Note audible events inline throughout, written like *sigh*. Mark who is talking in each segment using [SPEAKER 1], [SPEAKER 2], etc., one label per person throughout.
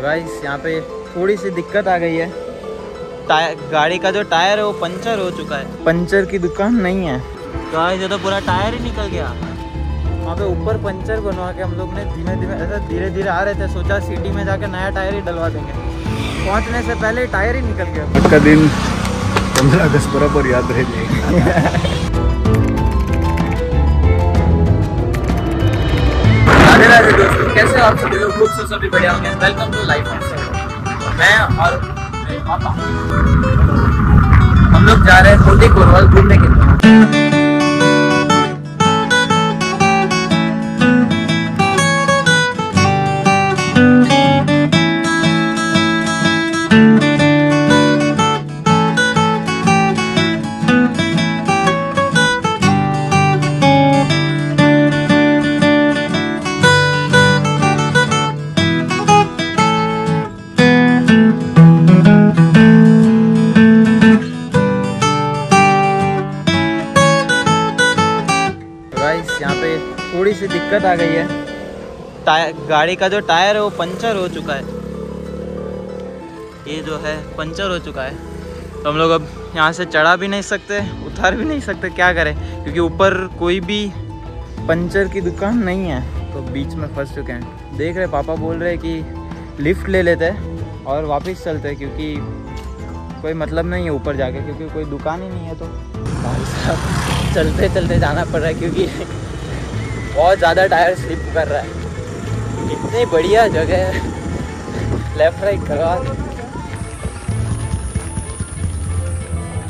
[SPEAKER 1] तो गाइस यहाँ पे थोड़ी सी दिक्कत आ गई है। टायर गाड़ी का जो टायर है वो पंचर हो चुका है। पंचर की दुकान नहीं है। गाइस ये तो पूरा टायर ही निकल गया। वहाँ पे ऊपर पंचर बनवा के हम लोग ने धीमे धीमे ऐसा धीरे धीरे आ रहे थे सोचा सिटी में जाके नया टायर ही डलवा देंगे। पहुँचने से पहले टायर ही निकल गया।
[SPEAKER 2] आज का दिन पंद्रह अगस्त बराबर याद रह जाएगा। *laughs*
[SPEAKER 1] खुद से सभी बढ़िया होंगे। वेलकम टू लाइफ मैं और मेरे पापा। हम लोग जा रहे हैं छोटी कोरवल घूमने के लिए। सी दिक्कत आ गई है। टायर गाड़ी का जो टायर है, वो पंचर हो चुका है। ये जो है, पंचर हो चुका है। तो हम लोग अब यहाँ से चढ़ा भी नहीं सकते, उतार भी नहीं सकते, क्या करें? क्योंकि ऊपर कोई भी पंचर की दुकान नहीं है। तो बीच में फंस चुके हैं। देख रहे, पापा बोल रहे कि लिफ्ट ले लेते हैं और वापस चलते हैं, क्योंकि कोई मतलब नहीं है ऊपर जाके, क्योंकि कोई दुकान ही नहीं है तो। भाई साहब चलते चलते जाना पड़ रहा है, क्योंकि बहुत ज़्यादा टायर स्लिप कर रहा है। इतनी बढ़िया जगह है। लेफ़्ट राइट करवा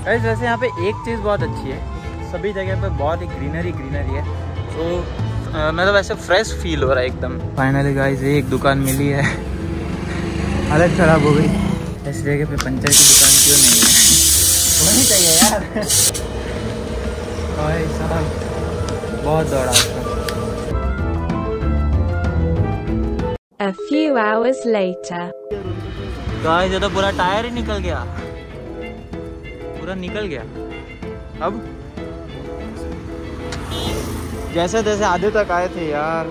[SPEAKER 1] वैसे यहाँ पे एक चीज़ बहुत अच्छी है। सभी जगह पे बहुत ही ग्रीनरी ग्रीनरी है। तो मतलब ऐसे फ्रेश फील हो रहा है एकदम। फाइनली गाइस एक दुकान मिली है। हालत ख़राब हो गई। इस जगह पे पंचर की दुकान क्यों नहीं है? होनी चाहिए यार। भाई साहब बहुत दौड़ा
[SPEAKER 3] A few hours later.
[SPEAKER 1] Guys ये तो पूरा टायर ही निकल गया। पूरा निकल गया। अब? जैसे तैसे आधे तक आए थे यार।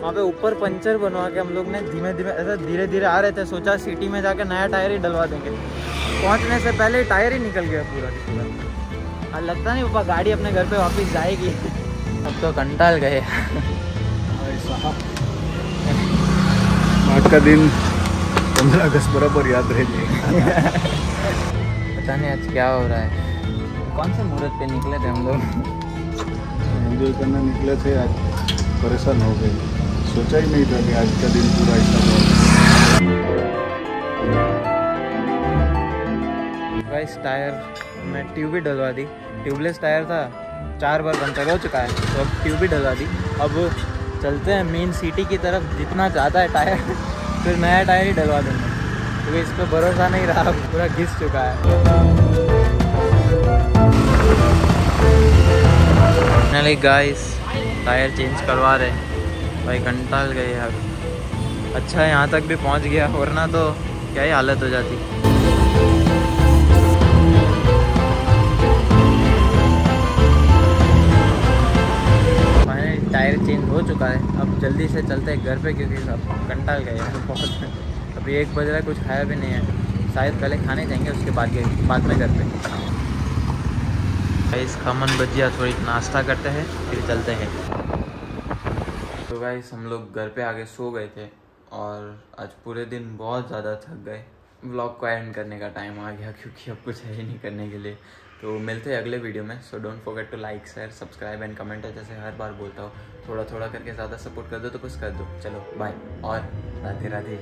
[SPEAKER 1] वहाँ पे ऊपर पंचर बनवा के हम लोग ने धीमे धीमे ऐसा धीरे धीरे आ रहे थे सोचा सिटी में जाके नया टायर ही डलवा देंगे। पहुँचने से पहले टायर ही निकल गया पूरा पूरा। अब लगता नहीं पापा गाड़ी अपने घर पे वापस जाएगी। *laughs* अब तो कंटाल गए। *laughs*
[SPEAKER 2] साहब। आज का दिन पंद्रह अगस्त बराबर याद रह जाएगा।
[SPEAKER 1] पता नहीं आज क्या हो रहा है। कौन से मुहूर्त पे निकले थे हम लोग?
[SPEAKER 2] एंजॉय करने निकले थे आज परेशान हो गए। सोचा ही नहीं था कि आज का दिन पूरा ऐसा
[SPEAKER 1] गाइस टायर में ट्यूब ही डलवा दी। ट्यूबलेस टायर था चार बार पंचर हो चुका है तो अब ट्यूब ही डलवा दी। अब चलते हैं मेन सिटी की तरफ़, जितना ज़्यादा है टायर फिर नया टायर ही डलवा देंगे। क्योंकि इस पर भरोसा नहीं रहा, पूरा घिस चुका है। फाइनली गाइस टायर चेंज करवा रहे भाई कंटाल गए यार। अच्छा यहाँ तक भी पहुँच गया, वरना तो क्या ही हालत हो जाती। टायर चेंज हो चुका है। अब जल्दी से चलते हैं घर पे क्योंकि अब कंटाल गए हैं। बहुत *laughs* अभी एक बज रहा है, कुछ खाया भी नहीं है। शायद पहले खाने जाएँगे, उसके बाद गए, बाद में घर पे। गाइस खमन भजिया थोड़ी नाश्ता करते हैं, फिर चलते हैं। तो गाइस हम लोग घर पे आगे सो गए थे और आज पूरे दिन बहुत ज़्यादा थक गए। व्लॉग को एंड करने का टाइम आ गया, क्योंकि अब कुछ है ही नहीं करने के लिए। तो मिलते हैं अगले वीडियो में. So don't forget to like share subscribe and comment है जैसे हर बार बोलता हूँ. थोड़ा थोड़ा करके ज़्यादा सपोर्ट कर दो तो कुछ कर दो. चलो बाय और राधे राधे